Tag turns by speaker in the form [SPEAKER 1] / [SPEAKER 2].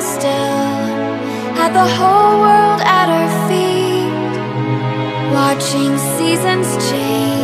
[SPEAKER 1] still Had the whole world at our feet Watching seasons change.